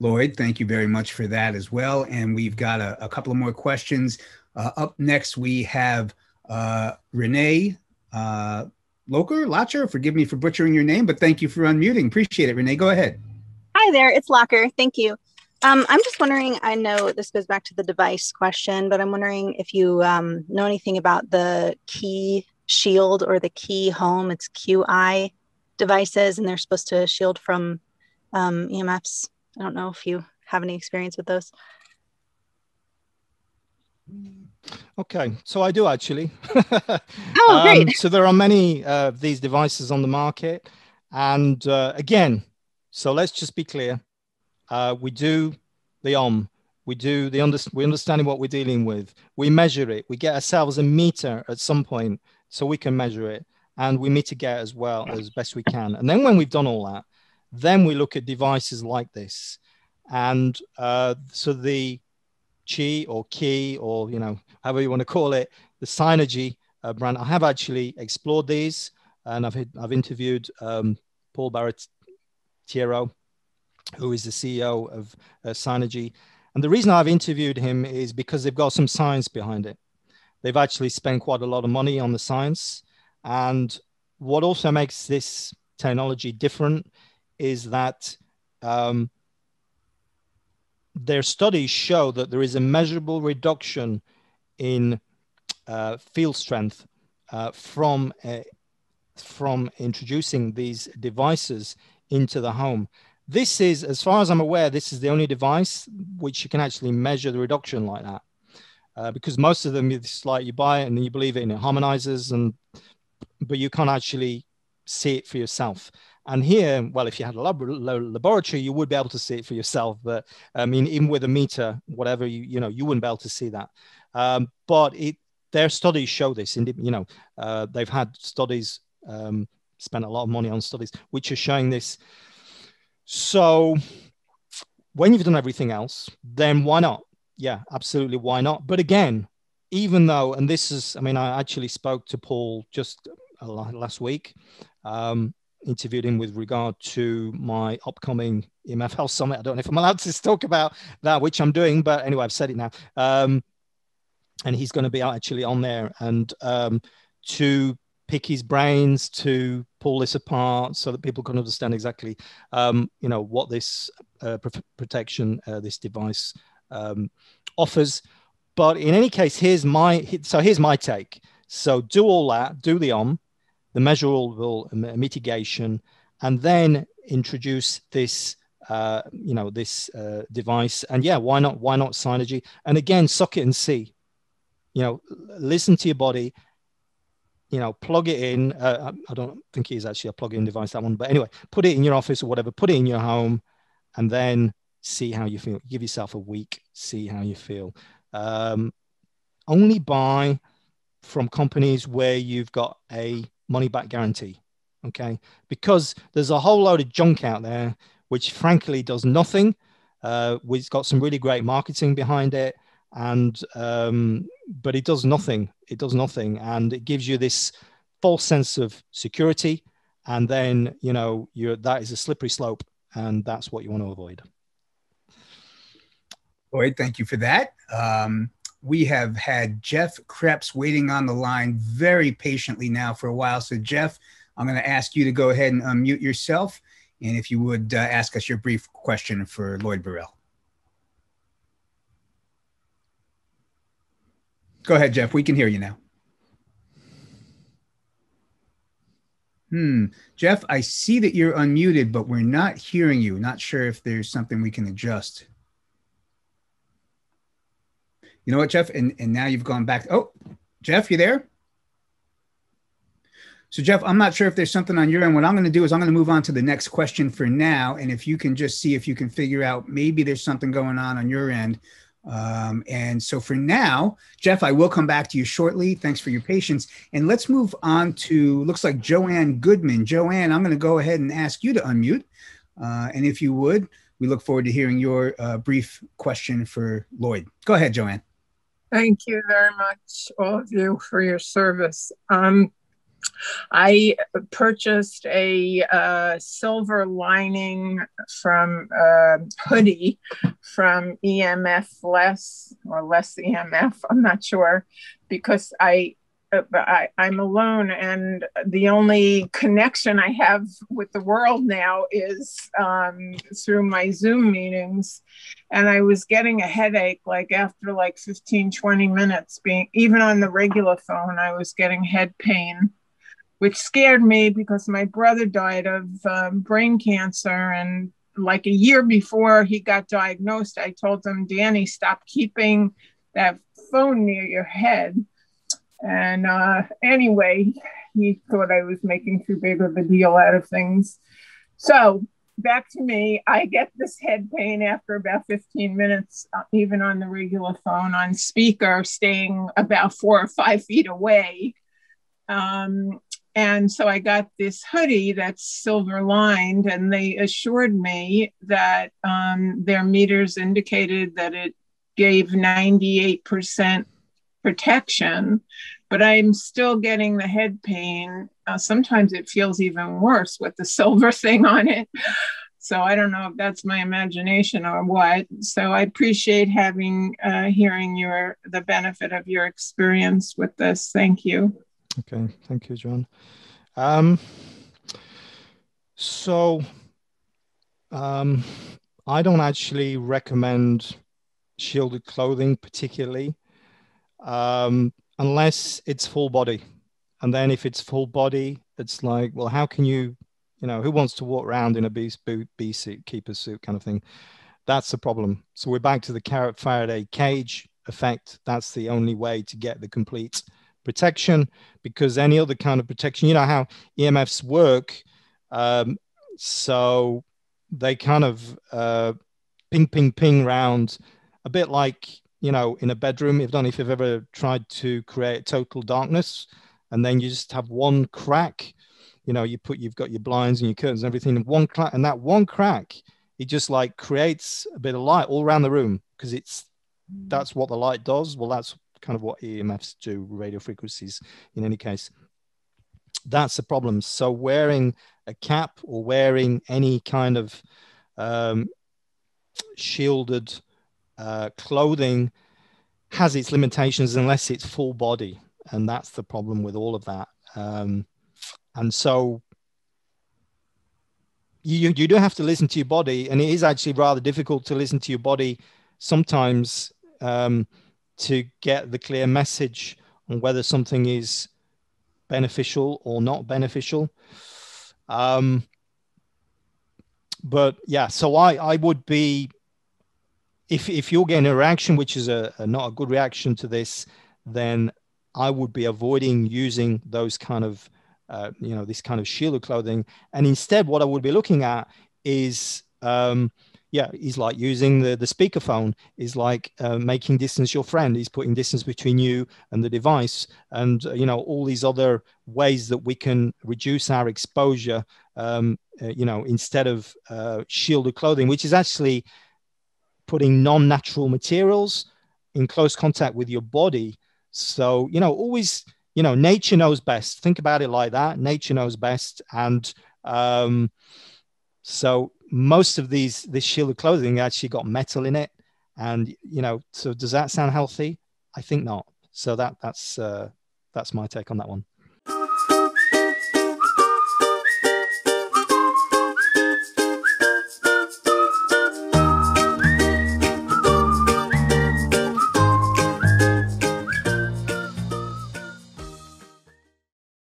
Lloyd, thank you very much for that as well. And we've got a, a couple of more questions. Uh, up next, we have uh, Renee uh, Locher, Locher, forgive me for butchering your name, but thank you for unmuting. Appreciate it, Renee. Go ahead. Hi there, it's Locker. Thank you. Um, I'm just wondering, I know this goes back to the device question, but I'm wondering if you um, know anything about the Qi Shield or the Qi Home. It's QI devices, and they're supposed to shield from um, EMFs. I don't know if you have any experience with those. Okay, so I do actually. oh, great. Um, so there are many uh, of these devices on the market. And uh, again, so let's just be clear. Uh, we do the OM, we do the under, we understanding what we're dealing with. We measure it. We get ourselves a meter at some point so we can measure it and we mitigate as well as best we can. And then when we've done all that, then we look at devices like this. And uh, so the chi or Key or, you know, however you want to call it, the Synergy uh, brand, I have actually explored these and I've, I've interviewed um, Paul Barrett Tiero, who is the CEO of uh, Synergy. And the reason I've interviewed him is because they've got some science behind it. They've actually spent quite a lot of money on the science. And what also makes this technology different is that um, their studies show that there is a measurable reduction in uh, field strength uh, from uh, from introducing these devices into the home. This is, as far as I'm aware, this is the only device which you can actually measure the reduction like that. Uh, because most of them, it's like you buy it and then you believe it and it harmonizes, and but you can't actually see it for yourself. And here, well, if you had a lab- laboratory, you would be able to see it for yourself. But I mean, even with a meter, whatever you you know, you wouldn't be able to see that. Um, but it, their studies show this. In you know, uh, they've had studies, um, spent a lot of money on studies, which are showing this. So, when you've done everything else, then why not? Yeah, absolutely, why not? But again, even though, and this is, I mean, I actually spoke to Paul just uh, last week. Um, interviewed him with regard to my upcoming EMF Health Summit. I don't know if I'm allowed to talk about that, which I'm doing, but anyway, I've said it now. Um, and he's going to be actually on there and um, to pick his brains to pull this apart so that people can understand exactly, um, you know, what this uh, protection, uh, this device um, offers. But in any case, here's my so here's my take. So do all that, do the OM, the measurable mitigation, and then introduce this uh, you know this uh, device. And yeah why not why not synergy? And again suck it and see. You know listen to your body you know plug it in uh, i don't think it is actually a plug-in device that one but anyway put it in your office or whatever put it in your home and then see how you feel. Give yourself a week see how you feel. Um, only buy from companies where you've got a money back guarantee. Okay. Because there's a whole load of junk out there, which frankly does nothing. Uh, it's got some really great marketing behind it. And, um, but it does nothing. It does nothing. And it gives you this false sense of security. And then, you know, you're, that is a slippery slope. And that's what you want to avoid. Lloyd, thank you for that. Um, we have had Jeff Krebs waiting on the line very patiently now for a while. So, Jeff, I'm going to ask you to go ahead and unmute yourself. And if you would uh, ask us your brief question for Lloyd Burrell. Go ahead, Jeff. We can hear you now. Hmm. Jeff, I see that you're unmuted, but we're not hearing you. Not sure if there's something we can adjust. You know what, Jeff? And, and now you've gone back. Oh, Jeff, you there? So, Jeff, I'm not sure if there's something on your end. What I'm going to do is I'm going to move on to the next question for now. And if you can just see if you can figure out maybe there's something going on on your end. Um, and so for now, Jeff, I will come back to you shortly. Thanks for your patience. And let's move on to looks like Joanne Goodman. Joanne, I'm going to go ahead and ask you to unmute. Uh, and if you would, we look forward to hearing your uh, brief question for Lloyd. Go ahead, Joanne. Thank you very much, all of you, for your service. Um, I purchased a uh, silver lining from uh, hoodie from EMF Less or Less EMF. I'm not sure because I I, am alone, and the only connection I have with the world now is um, through my Zoom meetings. And I was getting a headache like after like 15, 20 minutes, being even on the regular phone, I was getting head pain, which scared me because my brother died of um, brain cancer. And like a year before he got diagnosed, I told him, Danny, stop keeping that phone near your head and uh, anyway, he thought I was making too big of a deal out of things. So back to me, I get this head pain after about 15 minutes, uh, even on the regular phone on speaker, staying about four or five feet away. Um, and so I got this hoodie that's silver lined, and they assured me that um, their meters indicated that it gave 98% protection, but I'm still getting the head pain. Uh, sometimes it feels even worse with the silver thing on it. So I don't know if that's my imagination or what. So I appreciate having uh, hearing your the benefit of your experience with this. Thank you. Okay, thank you, John. Um, so um, I don't actually recommend shielded clothing particularly um, unless it's full body. And then if it's full body, it's like, well, how can you, you know, who wants to walk around in a bee, boot, bee suit, keeper suit kind of thing? That's the problem. So we're back to the carrot Faraday cage effect. That's the only way to get the complete protection because any other kind of protection, you know how EMFs work. Um, so they kind of uh, ping, ping, ping round a bit like you know, in a bedroom. I don't know if you've ever tried to create total darkness and then you just have one crack. You know, you put, you've got your blinds and your curtains and everything in one crack, and that one crack, it just like creates a bit of light all around the room because it's that's what the light does. Well, that's kind of what EMFs do, radio frequencies in any case. That's the problem. So wearing a cap or wearing any kind of um, shielded uh, clothing has its limitations unless it's full body, and that's the problem with all of that. Um, and so you you do have to listen to your body, and it is actually rather difficult to listen to your body sometimes um, to get the clear message on whether something is beneficial or not beneficial. Um, but yeah, so I I would be if if you're getting a reaction which is a, a, not a good reaction to this, then I would be avoiding using those kind of uh, you know this kind of shielded clothing, and instead what I would be looking at is um, yeah, he's like using the the speakerphone. Is like uh, making distance your friend. He's putting distance between you and the device, and uh, you know all these other ways that we can reduce our exposure. Um, uh, you know, instead of uh, shielded clothing, which is actually putting non-natural materials in close contact with your body. So, you know, always, you know, nature knows best. Think about it like that. Nature knows best. And um, so most of these, this shielded clothing actually got metal in it. And, you know, so does that sound healthy? I think not. So that that's, uh, that's my take on that one.